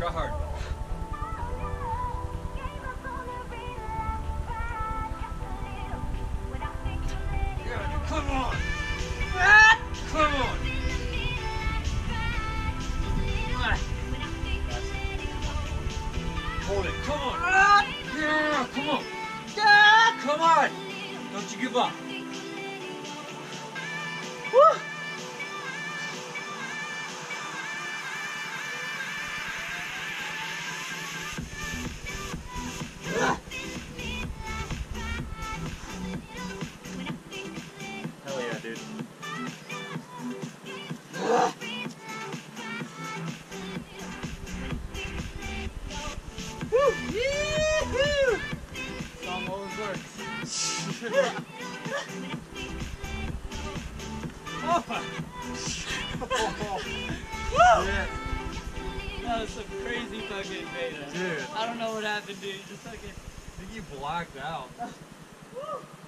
Try hard. Come on! Come on! Hold it, come on! Come on! Come on! Don't you give up! Woo! dude. Always works. That was some crazy fucking beta. Dude. I don't know what happened, dude. Just fucking. I think you blacked out.